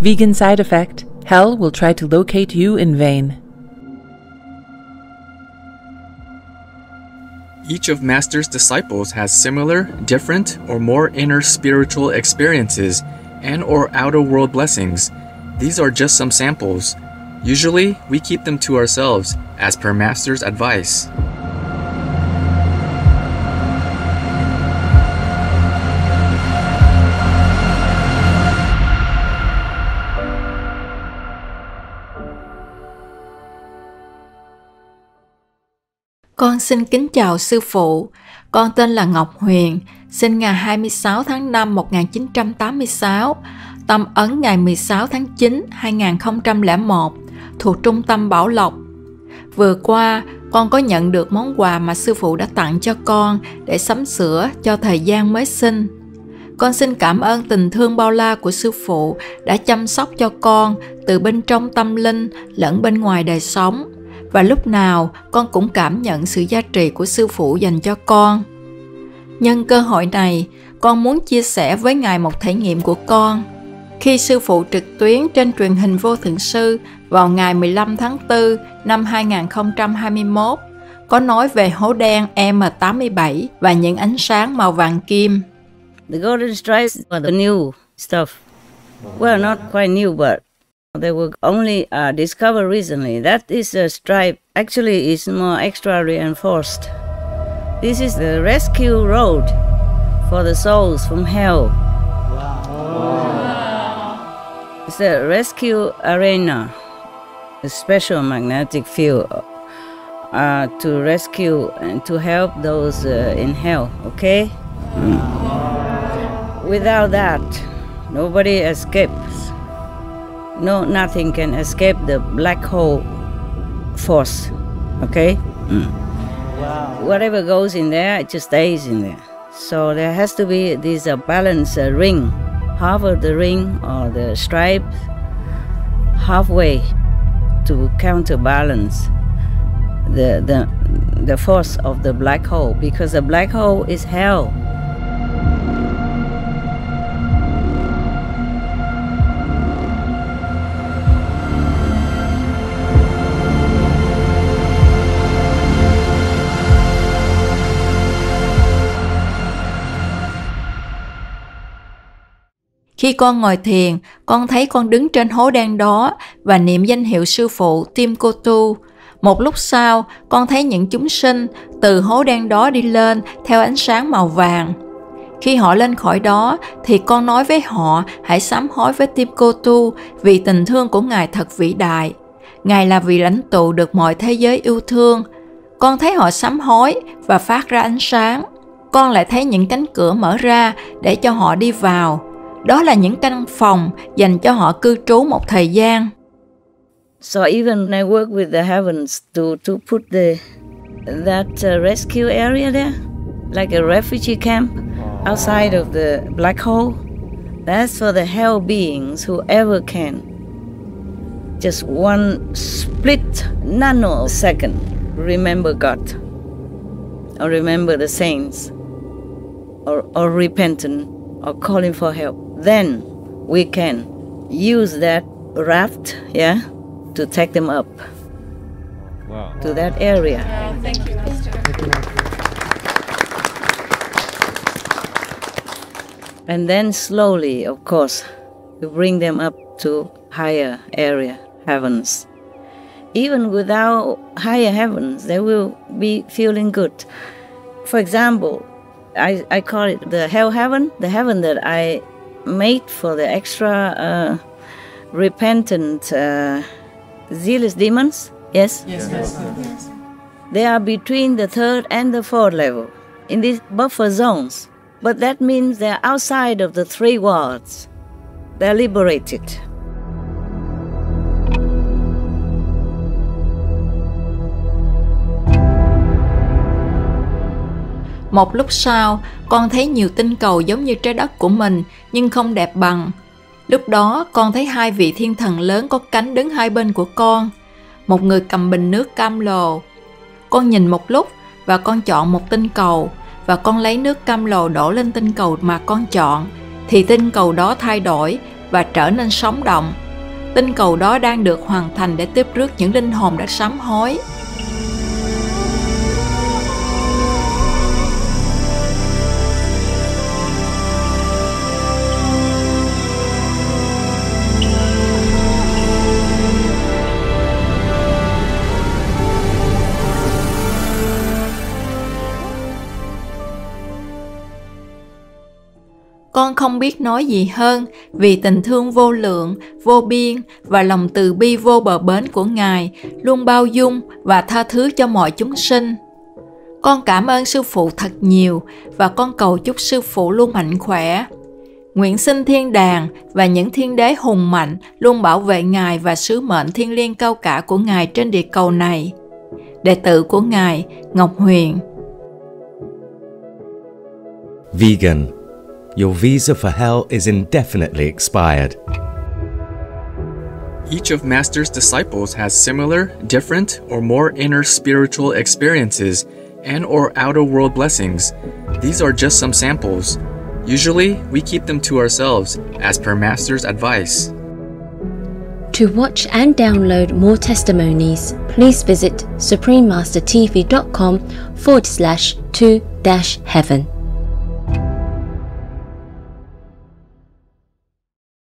Vegan side effect Hell will try to locate you in vain. Each of Master's disciples has similar, different, or more inner spiritual experiences and or outer world blessings. These are just some samples. Usually, we keep them to ourselves as per Master's advice. Con xin kính chào sư phụ. Con tên là Ngọc Huyền, sinh ngày 26 tháng 5 1986, tâm ấn ngày 16 tháng 9 2001, thuộc Trung tâm Bảo Lộc. Vừa qua, con có nhận được món quà mà sư phụ đã tặng cho con để sắm sửa cho thời gian mới sinh. Con xin cảm ơn tình thương bao la của sư phụ đã chăm sóc cho con từ bên trong tâm linh lẫn bên ngoài đời sống và lúc nào con cũng cảm nhận sự giá trị của sư phụ dành cho con. Nhân cơ hội này, con muốn chia sẻ với ngài một thể nghiệm của con. Khi sư phụ trực tuyến trên truyền hình vô thượng sư vào ngày 15 tháng 4 năm 2021, có nói về hố đen M87 và những ánh sáng màu vàng kim. The golden stripes are the new stuff. Well, not quite new, but They were only uh, discovered recently. That is a stripe. Actually, is more extra reinforced. This is the rescue road for the souls from hell. Wow. It's a rescue arena, a special magnetic field uh, to rescue and to help those uh, in hell, okay? Mm. Without that, nobody escapes no nothing can escape the black hole force okay mm. wow. whatever goes in there it just stays in there so there has to be this uh, balance uh, ring half of the ring or the stripe halfway to counterbalance the the the force of the black hole because the black hole is hell Khi con ngồi thiền, con thấy con đứng trên hố đen đó và niệm danh hiệu sư phụ Tim Cô Tu. Một lúc sau, con thấy những chúng sinh từ hố đen đó đi lên theo ánh sáng màu vàng. Khi họ lên khỏi đó thì con nói với họ hãy sám hối với Tim Cô Tu vì tình thương của Ngài thật vĩ đại. Ngài là vị lãnh tụ được mọi thế giới yêu thương. Con thấy họ sám hối và phát ra ánh sáng. Con lại thấy những cánh cửa mở ra để cho họ đi vào đó là những căn phòng dành cho họ cư trú một thời gian. So even I work with the heavens to to put the that uh, rescue area there, like a refugee camp outside of the black hole. That's for the hell beings whoever can. Just one split nanosecond, remember God, or remember the saints, or, or repentant, or calling for help. Then we can use that raft, yeah, to take them up wow. to that area. Wow, thank you, Master. And then slowly, of course, we bring them up to higher area, heavens. Even without higher heavens, they will be feeling good. For example, I, I call it the hell heaven, the heaven that I made for the extra uh, repentant, uh, zealous demons. Yes? Yes, yes, yes. They are between the third and the fourth level in these buffer zones. But that means they're outside of the three worlds. They're liberated. Một lúc sau, con thấy nhiều tinh cầu giống như trái đất của mình nhưng không đẹp bằng. Lúc đó con thấy hai vị thiên thần lớn có cánh đứng hai bên của con. Một người cầm bình nước cam lồ. Con nhìn một lúc và con chọn một tinh cầu và con lấy nước cam lồ đổ lên tinh cầu mà con chọn thì tinh cầu đó thay đổi và trở nên sống động. Tinh cầu đó đang được hoàn thành để tiếp rước những linh hồn đã sám hối. Không biết nói gì hơn vì tình thương vô lượng, vô biên và lòng từ bi vô bờ bến của ngài luôn bao dung và tha thứ cho mọi chúng sinh. Con cảm ơn sư phụ thật nhiều và con cầu chúc sư phụ luôn mạnh khỏe. Nguyện xin thiên đàng và những thiên đế hùng mạnh luôn bảo vệ ngài và sứ mệnh thiên liêng cao cả của ngài trên địa cầu này. Đệ tử của ngài, ngọc huyền. Vegan. Your visa for hell is indefinitely expired. Each of Master's disciples has similar, different, or more inner spiritual experiences and or outer world blessings. These are just some samples. Usually, we keep them to ourselves as per Master's advice. To watch and download more testimonies, please visit suprememastertv.com forward slash 2 dash heaven.